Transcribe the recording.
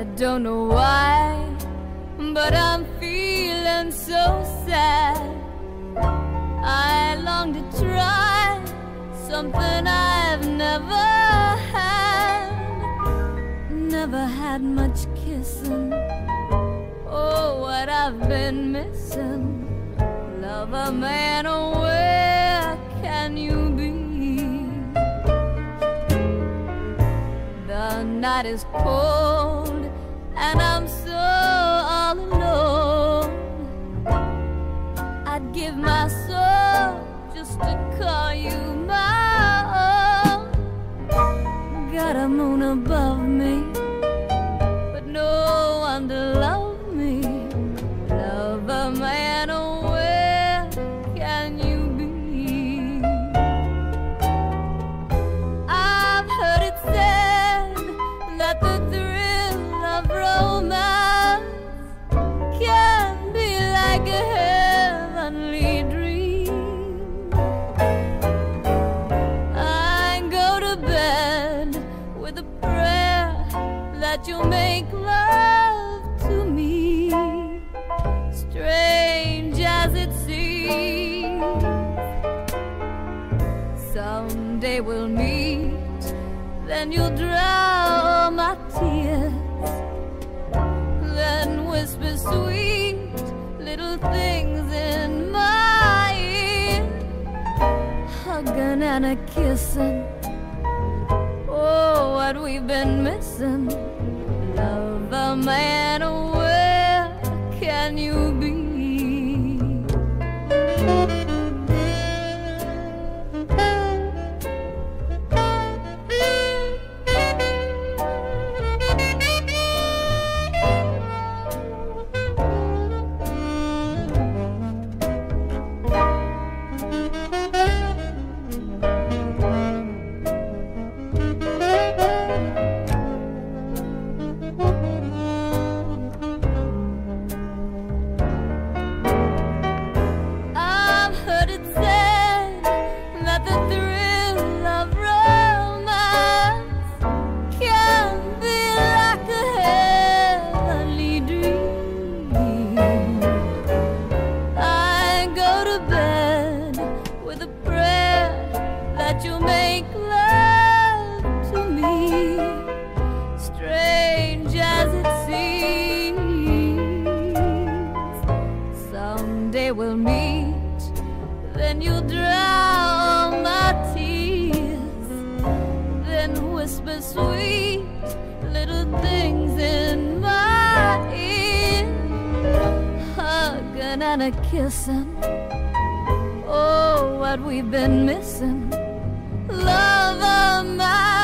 I don't know why, but I'm feeling so sad. I long to try something I've never had. Never had much kissing. Oh, what I've been missing. Lover man, oh, where can you be? The night is cold and I'm that you'll make love to me, strange as it seems. Someday we'll meet, then you'll all my tears. Then whisper sweet little things in my ear, hugging and a kissing. Oh, what we've been missing. We'll meet, then you'll drown and a kissing. Oh, what we've been missing, lover man, where